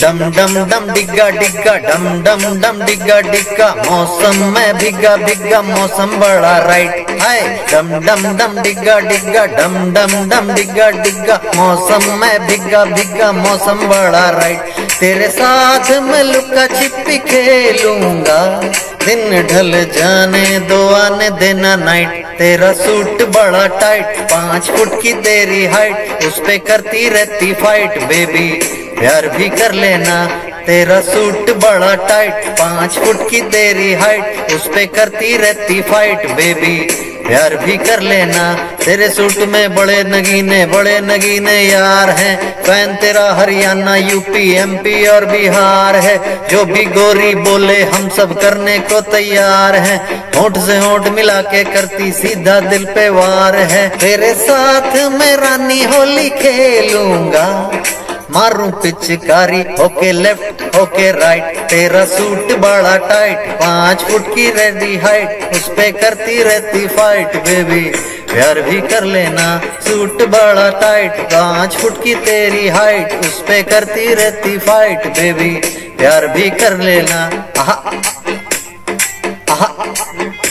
डम डम डम डिग्गा डिग्गा, डम डम डम डिग्गा डिग्गा। मौसम में भिगा भिगा मौसम बड़ा राइट हाय डम डम डम डिग्गा डिग्गा, डम डम डम डिग्गा डिग्गा। मौसम में भिगा भिगा मौसम बड़ा राइट तेरे साथ मैं लुका छिपी खेलूँगा। दिन ढल जाने दो, आने देना नाइट तेरा सूट बड़ा टाइट पाँच फुट की तेरी हाइट उस पे करती रहती फाइट बेबी प्यार भी कर लेना, तेरा सूट बड़ा टाइट पाँच फुट की तेरी हाइट उस पे करती रहती फाइट बेबी प्यार भी कर लेना, तेरे सूट में बड़े नगीने बड़े नगीने यार हैं। फ़ैन तेरा हरियाणा यूपी एमपी और बिहार है। जो भी गोरी बोले, हम सब करने को तैयार हैं। होठ से होठ मिला के करती, सीधा दिल पे वार है। तेरे साथ मैं रानी होली खेलूँगा। मारूं पिचकारी ओके लेफ़्ट ओके राइट तेरा सूट बड़ा टाइट पाँच फुट की रेडी हाइट उस पे करती रहती फाइट बेबी प्यार भी कर लेना सूट बड़ा टाइट पाँच फुट की तेरी हाइट उस पे करती रहती फाइट बेबी प्यार भी कर लेना, आहा आहा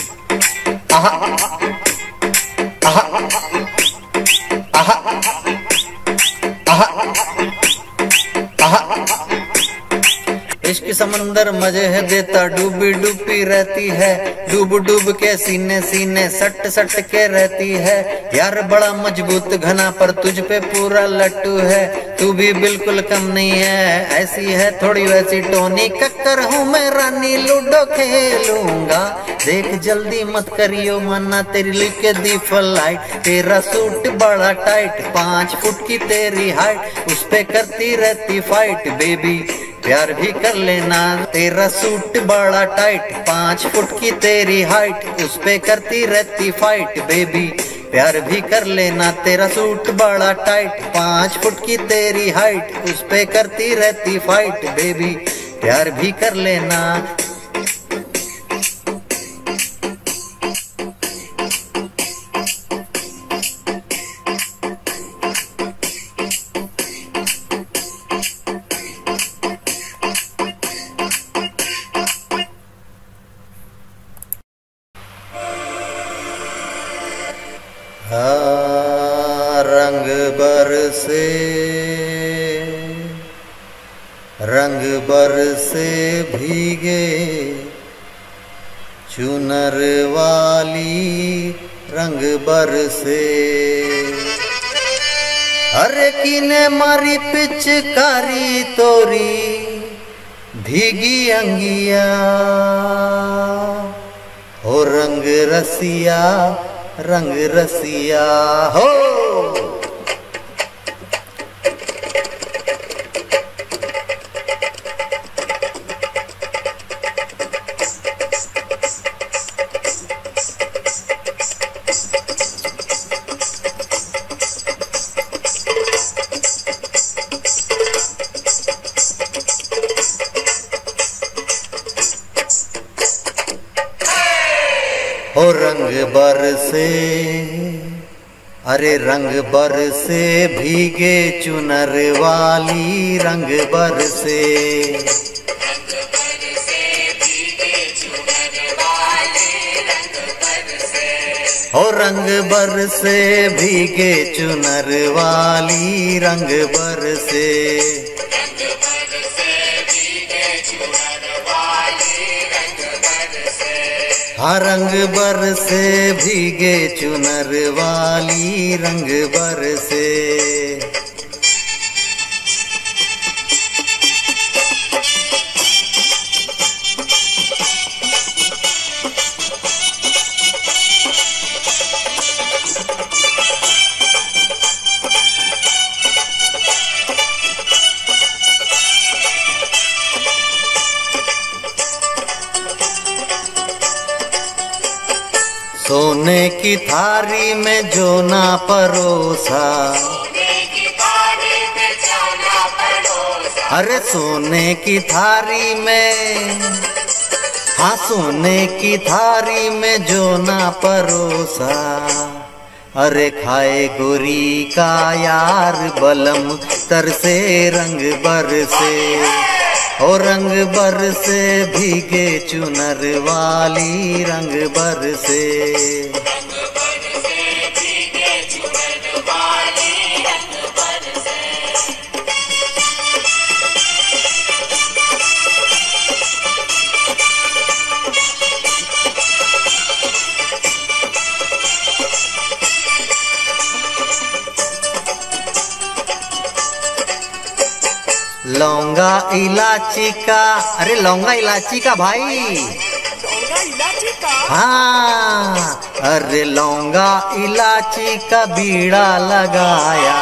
समंदर मज़े है देता। डूबी डूबी रहती है। डूब डूब के सीने सीने सट सट के रहती है। यार बड़ा मज़बूत घना पर तुझ पे पूरा लट्टू है। तू भी बिल्कुल कम नहीं है। ऐसी है थोड़ी वैसी टोनी। कक्कर हूँ मैं रानी, लूडो खेलूँगा। देख जल्दी मत करियो मना तेरी लिख दी फ़्लाइट तेरा सूट बड़ा टाइट पाँच फुट की तेरी हाइट उस पे करती रहती फाइट बेबी प्यार भी कर लेना। तेरा सूट बड़ा टाइट पाँच फुट की तेरी हाइट उस पे करती रहती फाइट बेबी प्यार भी कर लेना, तेरा सूट बड़ा टाइट पाँच फुट की तेरी हाइट उस पे करती रहती फाइट बेबी प्यार भी कर लेना। बरसे रंग बरसे भीगे, चुनर वाली रंग बरसे अरे किने मारी पिचकारी तोरी, भीगी अंगिया। हो रंग रसिया रंग रसिया, हो। हो रंग बरसे अरे रंग बरसे भीगे चुनर वाली रंग बरसे हो रंग बरसे भीगे चुनर वाली रंग बरसे रंग बरसे भीगे चुनर वाली रंग बरसे सोने की थारी में जो ना परोसा। अरे सोने की थारी में हाँ सोने की थारी में जो ना परोसा। अरे खाए गोरी का यार बलम तरसे रंग बरसे। ओ रंग बर से भीगे चुनर वाली रंग बरसे लौंगा इलाची का। अरे लौंगा इलाची का भाई। हाँ। अरे लौंगा इलाची का बीड़ा लगाया।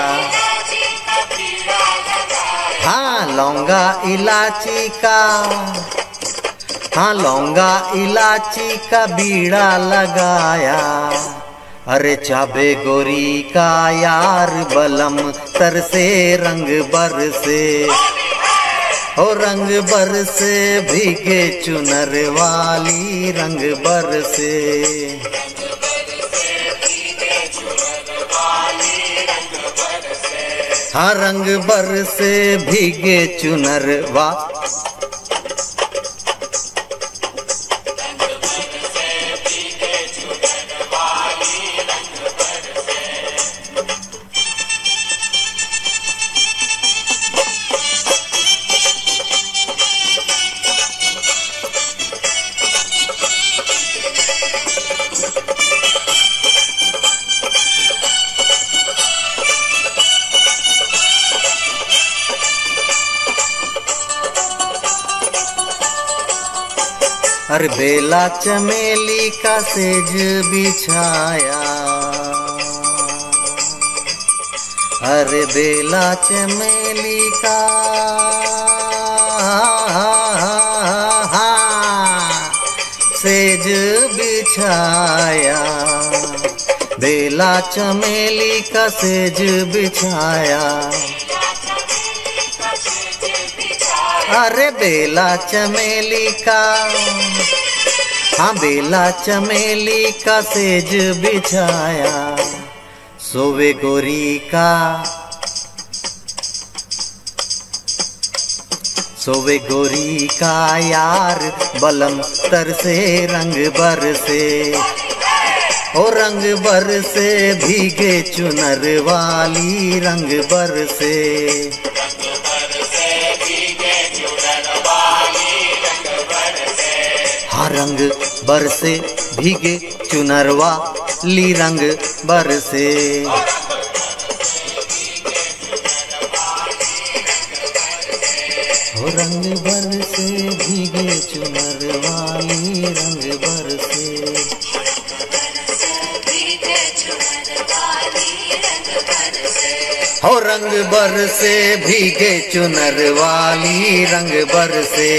हाँ लौंगा इलाची का। हाँ लौंगा इलाची का बीड़ा लगाया। अरे चाबे गोरी का यार बलम तरसे रंग बर से। ओ रंग बर से भीगे चुनर वाली रंग बर से। हाँ रंग बर से भीगे चुनर वा अरे बेला चमेली का सेज बिछाया। हर बेला चमेली का। सेज बिछाया। बेला चमेली का सेज बिछाया। अरे बेला चमेली का। हाँ बेला चमेली का सेज बिछाया। सोवे गोरी का। सोवे गोरी का यार बलम तर से, रंग बर से। ओ रंग बर से, भीगे चुनर वाली रंग बरसे हाँ रंग बरसे, भीगे चुनरवा, ली रंग बरसे। हो रंग बरसे, भीगे चुनरवाली रंग बरसे। हो रंग बरसे, भीगे चुनर वाली रंग बरसे।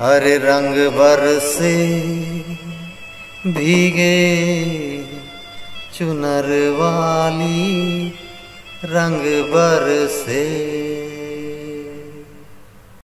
हरे रंग बरसे भीगे चुनर वाली रंग बरसे।